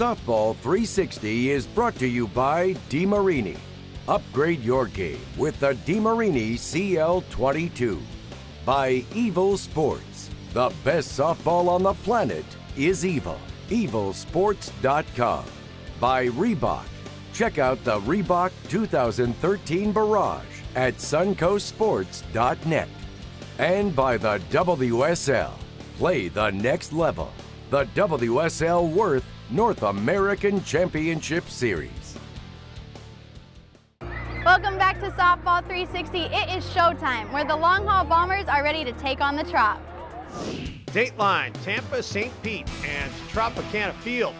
Softball 360 is brought to you by DeMarini. Upgrade your game with the DeMarini CL22. By Evil Sports. The best softball on the planet is evil. EvilSports.com. By Reebok. Check out the Reebok 2013 Barrage at SuncoastSports.net. And by the WSL. Play the next level. The WSL Worth North American Championship Series. Welcome back to Softball 360. It is showtime, where the long haul bombers are ready to take on the Trop. Dateline, Tampa, St. Pete, and Tropicana Field.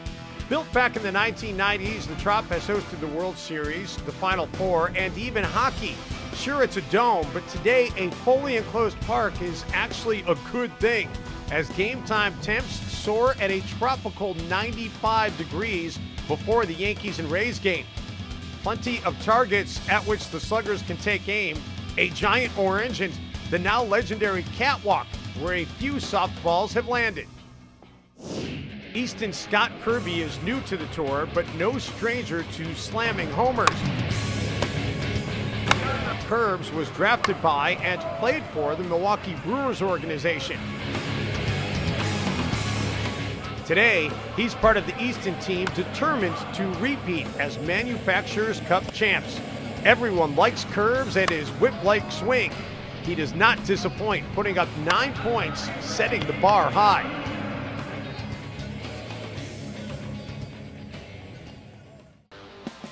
Built back in the 1990s, the Trop has hosted the World Series, the Final Four, and even hockey. Sure, it's a dome, but today a fully enclosed park is actually a good thing as game time temps soar at a tropical 95 degrees before the Yankees and Rays game. Plenty of targets at which the Sluggers can take aim, a giant orange, and the now legendary catwalk where a few softballs have landed. Easton Scott Kirby is new to the tour, but no stranger to slamming homers. Kirbs was drafted by and played for the Milwaukee Brewers organization. Today, he's part of the Easton team determined to repeat as Manufacturers Cup champs. Everyone likes Kirbs and his whip-like swing. He does not disappoint, putting up nine points, setting the bar high.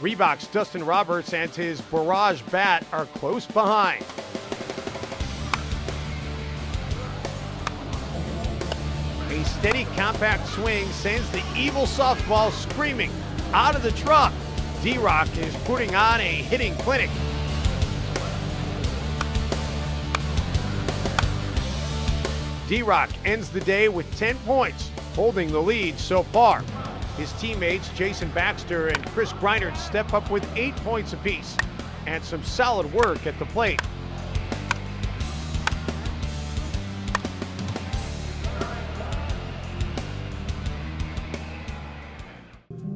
Reebok's Dustin Roberts and his Barrage bat are close behind. A steady compact swing sends the evil softball screaming out of the Trop. D-Rock is putting on a hitting clinic. D-Rock ends the day with 10 points, holding the lead so far. His teammates Jason Baxter and Chris Greinert step up with eight points apiece and some solid work at the plate.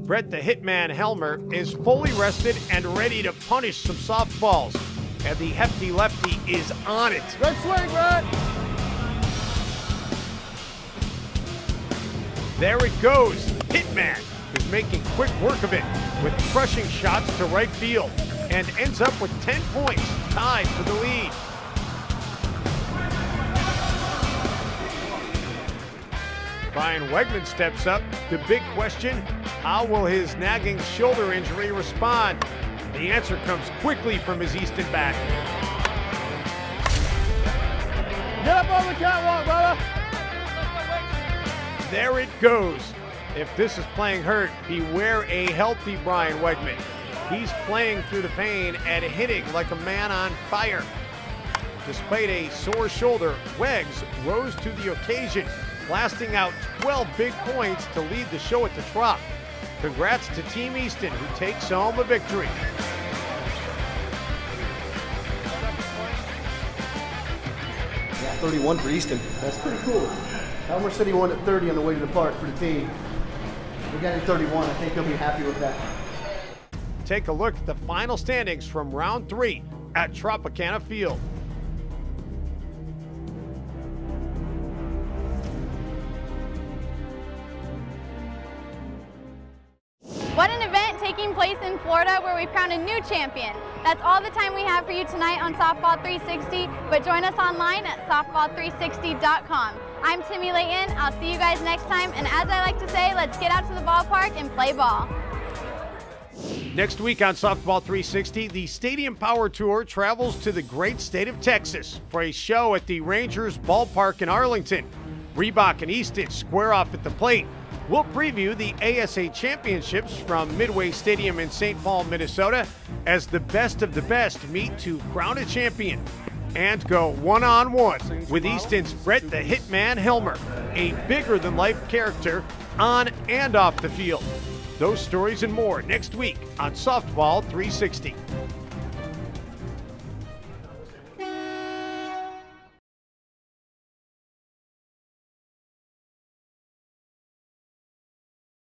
Brett the Hitman Helmer is fully rested and ready to punish some softballs. And the hefty lefty is on it. Good swing, Brett! There it goes. Hitman is making quick work of it with crushing shots to right field and ends up with 10 points, tied for the lead. Brian Wegman steps up. The big question, how will his nagging shoulder injury respond? The answer comes quickly from his Easton back. Get up on the catwalk, brother! There it goes. If this is playing hurt, beware a healthy Brian Wegman. He's playing through the pain and hitting like a man on fire. Despite a sore shoulder, Wegs rose to the occasion, blasting out 12 big points to lead the show at the Trop. Congrats to Team Easton, who takes home the victory. Yeah, 31 for Easton. That's pretty cool. Helmer said he won at 30 on the way to the park for the team. We got him 31. I think he'll be happy with that. Take a look at the final standings from round three at Tropicana Field. What an event taking place in Florida where we crowned a new champion. That's all the time we have for you tonight on Softball 360, but join us online at softball360.com. I'm Timi Leighton. I'll see you guys next time, and as I like to say, let's get out to the ballpark and play ball. Next week on Softball 360, the Stadium Power Tour travels to the great state of Texas for a show at the Rangers Ballpark in Arlington. Reebok and Easton square off at the plate. We'll preview the ASA Championships from Midway Stadium in St. Paul, Minnesota, as the best of the best meet to crown a champion and go one on one with Easton's Brett the Hitman Helmer, a bigger than life character on and off the field. Those stories and more next week on Softball 360.